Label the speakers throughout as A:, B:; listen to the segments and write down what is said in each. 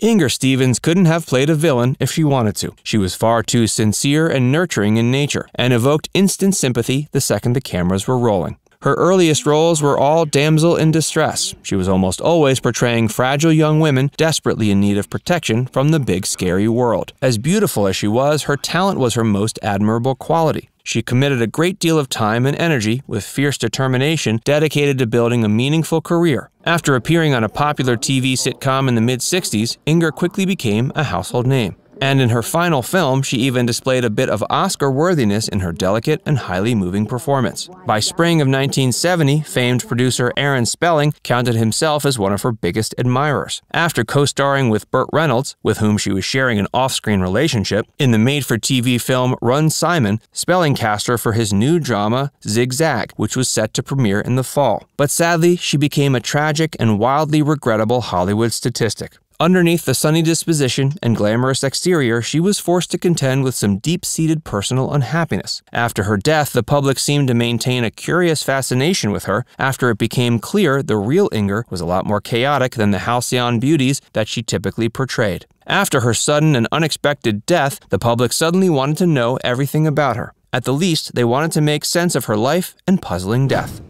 A: Inger Stevens couldn't have played a villain if she wanted to. She was far too sincere and nurturing in nature, and evoked instant sympathy the second the cameras were rolling. Her earliest roles were all damsel in distress. She was almost always portraying fragile young women desperately in need of protection from the big scary world. As beautiful as she was, her talent was her most admirable quality. She committed a great deal of time and energy with fierce determination dedicated to building a meaningful career. After appearing on a popular TV sitcom in the mid 60s, Inger quickly became a household name. And in her final film, she even displayed a bit of Oscar worthiness in her delicate and highly moving performance. By spring of 1970, famed producer Aaron Spelling counted himself as one of her biggest admirers. After co starring with Burt Reynolds, with whom she was sharing an off screen relationship, in the made for TV film Run Simon, Spelling cast her for his new drama Zigzag, which was set to premiere in the fall. But sadly, she became a tragic and wildly regrettable Hollywood statistic. Underneath the sunny disposition and glamorous exterior, she was forced to contend with some deep seated personal unhappiness. After her death, the public seemed to maintain a curious fascination with her after it became clear the real Inger was a lot more chaotic than the halcyon beauties that she typically portrayed. After her sudden and unexpected death, the public suddenly wanted to know everything about her. At the least, they wanted to make sense of her life and puzzling death.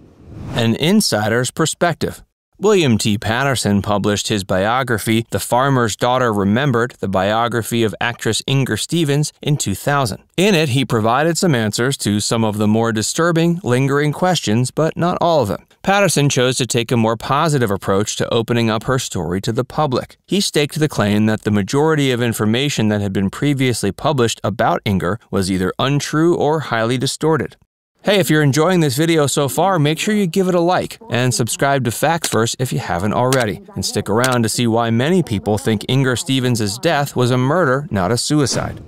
A: An insider's perspective. William T. Patterson published his biography, The Farmer's Daughter Remembered, the biography of actress Inger Stevens, in 2000. In it, he provided some answers to some of the more disturbing, lingering questions, but not all of them. Patterson chose to take a more positive approach to opening up her story to the public. He staked the claim that the majority of information that had been previously published about Inger was either untrue or highly distorted. Hey, if you're enjoying this video so far, make sure you give it a like and subscribe to Facts if you haven't already. And stick around to see why many people think Inger Stevens' death was a murder, not a suicide.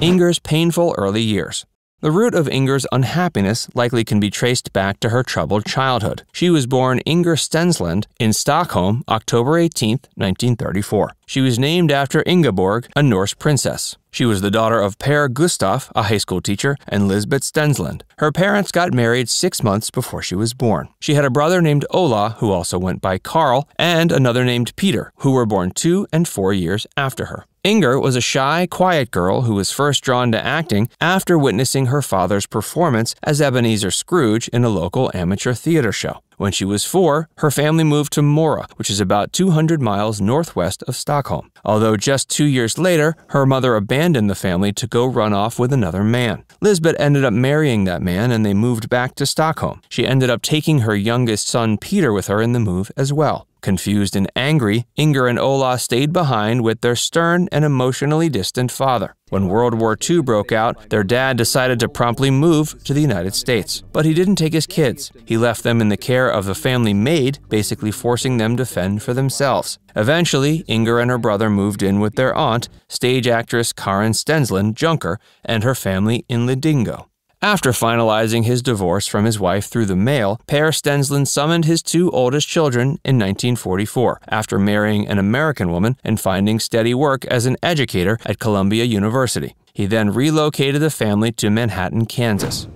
A: Inger's painful early years. The root of Inger's unhappiness likely can be traced back to her troubled childhood. She was born Inger Stensland in Stockholm, October 18, 1934. She was named after Ingeborg, a Norse princess. She was the daughter of Per Gustaf, a high school teacher, and Lisbeth Stensland. Her parents got married six months before she was born. She had a brother named Ola, who also went by Carl, and another named Peter, who were born two and four years after her. Inger was a shy, quiet girl who was first drawn to acting after witnessing her father's performance as Ebenezer Scrooge in a local amateur theater show. When she was four, her family moved to Mora, which is about 200 miles northwest of Stockholm. Although just two years later, her mother abandoned the family to go run off with another man. Lisbeth ended up marrying that man and they moved back to Stockholm. She ended up taking her youngest son Peter with her in the move as well. Confused and angry, Inger and Ola stayed behind with their stern and emotionally distant father. When World War II broke out, their dad decided to promptly move to the United States. But he didn't take his kids. He left them in the care of the family maid, basically forcing them to fend for themselves. Eventually, Inger and her brother moved in with their aunt, stage actress Karin Stensland Junker, and her family in Lidingö. After finalizing his divorce from his wife through the mail, Per Stensland summoned his two oldest children in 1944 after marrying an American woman and finding steady work as an educator at Columbia University. He then relocated the family to Manhattan, Kansas.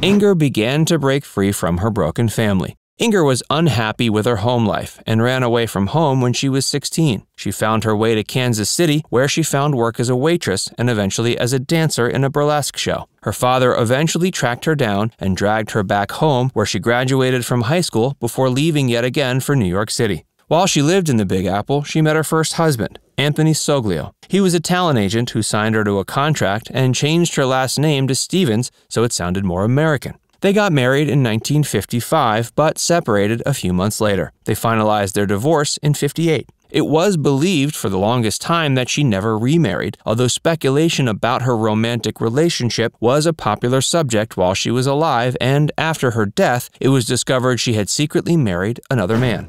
A: Inger began to break free from her broken family. Inger was unhappy with her home life and ran away from home when she was 16. She found her way to Kansas City, where she found work as a waitress and eventually as a dancer in a burlesque show. Her father eventually tracked her down and dragged her back home, where she graduated from high school before leaving yet again for New York City. While she lived in the Big Apple, she met her first husband, Anthony Soglio. He was a talent agent who signed her to a contract and changed her last name to Stevens so it sounded more American. They got married in 1955, but separated a few months later. They finalized their divorce in 58. It was believed for the longest time that she never remarried, although speculation about her romantic relationship was a popular subject while she was alive, and after her death, it was discovered she had secretly married another man.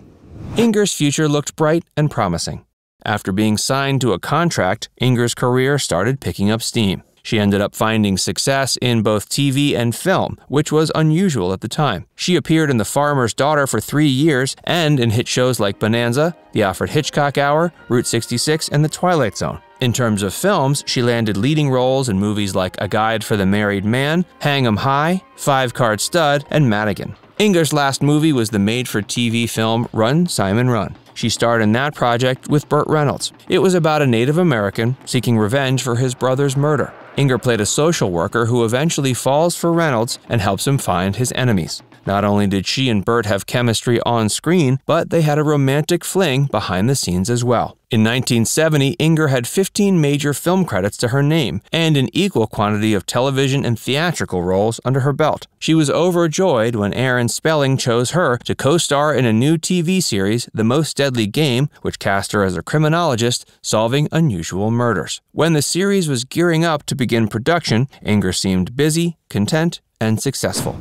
A: Inger's future looked bright and promising. After being signed to a contract, Inger's career started picking up steam. She ended up finding success in both TV and film, which was unusual at the time. She appeared in The Farmer's Daughter for three years and in hit shows like Bonanza, The Alfred Hitchcock Hour, Route 66, and The Twilight Zone. In terms of films, she landed leading roles in movies like A Guide for the Married Man, Hang 'em High, Five Card Stud, and Madigan. Inger's last movie was the made for TV film Run, Simon Run. She starred in that project with Burt Reynolds. It was about a Native American seeking revenge for his brother's murder. Inger played a social worker who eventually falls for Reynolds and helps him find his enemies. Not only did she and Burt have chemistry on screen, but they had a romantic fling behind the scenes as well. In 1970, Inger had 15 major film credits to her name and an equal quantity of television and theatrical roles under her belt. She was overjoyed when Aaron Spelling chose her to co star in a new TV series, The Most Deadly Game, which cast her as a criminologist solving unusual murders. When the series was gearing up to begin production, Inger seemed busy, content, and successful.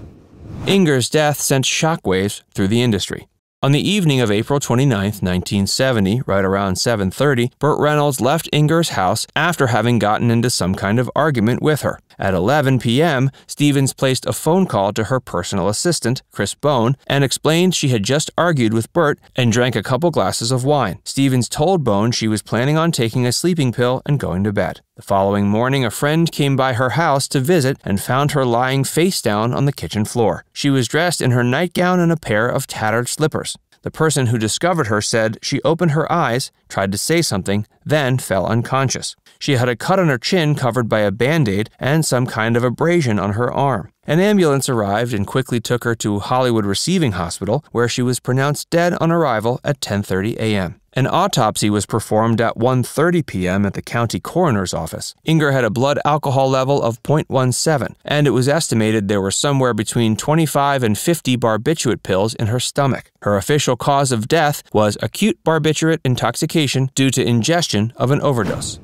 A: Inger's death sent shockwaves through the industry. On the evening of April 29, 1970, right around 7:30, Burt Reynolds left Inger's house after having gotten into some kind of argument with her. At 11 p.m., Stevens placed a phone call to her personal assistant, Chris Bone, and explained she had just argued with Burt and drank a couple glasses of wine. Stevens told Bone she was planning on taking a sleeping pill and going to bed. The following morning, a friend came by her house to visit and found her lying face down on the kitchen floor. She was dressed in her nightgown and a pair of tattered slippers. The person who discovered her said she opened her eyes, tried to say something, then fell unconscious. She had a cut on her chin covered by a band aid and some kind of abrasion on her arm. An ambulance arrived and quickly took her to Hollywood Receiving Hospital, where she was pronounced dead on arrival at 10:30 a.m. An autopsy was performed at 1:30 p.m. at the county coroner's office. Inger had a blood alcohol level of 0.17, and it was estimated there were somewhere between 25 and 50 barbiturate pills in her stomach. Her official cause of death was acute barbiturate intoxication due to ingestion of an overdose.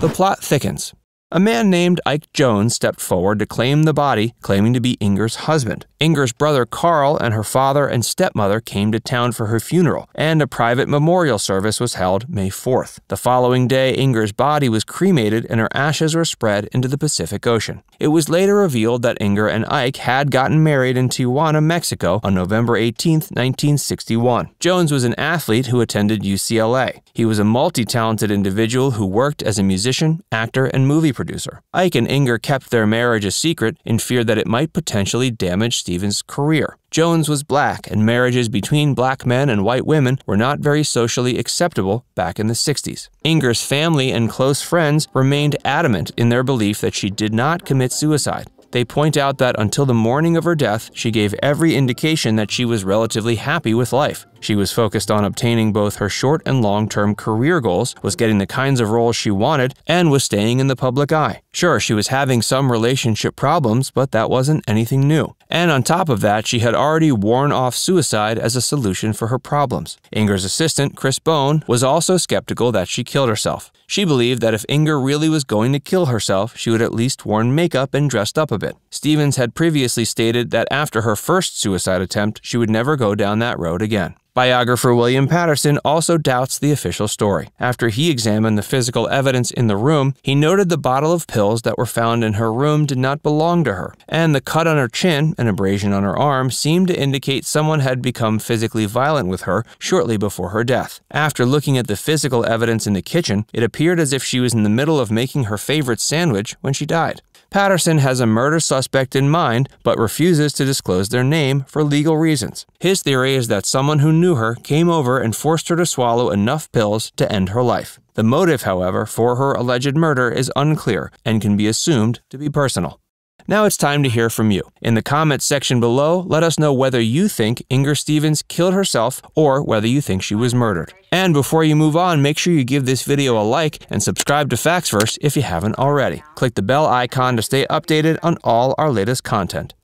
A: The plot thickens. A man named Ike Jones stepped forward to claim the body, claiming to be Inger's husband. Inger's brother Carl and her father and stepmother came to town for her funeral, and a private memorial service was held May 4th. The following day, Inger's body was cremated and her ashes were spread into the Pacific Ocean. It was later revealed that Inger and Ike had gotten married in Tijuana, Mexico on November 18, 1961. Jones was an athlete who attended UCLA. He was a multi talented individual who worked as a musician, actor, and movie producer. Ike and Inger kept their marriage a secret in fear that it might potentially damage Stevens' career. Jones was black, and marriages between black men and white women were not very socially acceptable back in the 60s. Inger's family and close friends remained adamant in their belief that she did not commit suicide. They point out that until the morning of her death, she gave every indication that she was relatively happy with life. She was focused on obtaining both her short and long term career goals, was getting the kinds of roles she wanted, and was staying in the public eye. Sure, she was having some relationship problems, but that wasn't anything new. And on top of that, she had already worn off suicide as a solution for her problems. Inger's assistant, Chris Bone, was also skeptical that she killed herself. She believed that if Inger really was going to kill herself, she would at least worn makeup and dressed up a bit. Stevens had previously stated that after her first suicide attempt, she would never go down that road again. Biographer William Patterson also doubts the official story. After he examined the physical evidence in the room, he noted the bottle of pills that were found in her room did not belong to her, and the cut on her chin and abrasion on her arm seemed to indicate someone had become physically violent with her shortly before her death. After looking at the physical evidence in the kitchen, it appeared as if she was in the middle of making her favorite sandwich when she died. Patterson has a murder suspect in mind, but refuses to disclose their name for legal reasons. His theory is that someone who knew her came over and forced her to swallow enough pills to end her life. The motive, however, for her alleged murder is unclear and can be assumed to be personal. Now it's time to hear from you. In the comments section below, let us know whether you think Inger Stevens killed herself or whether you think she was murdered. And before you move on, make sure you give this video a like and subscribe to Facts Verse if you haven't already. Click the bell icon to stay updated on all our latest content.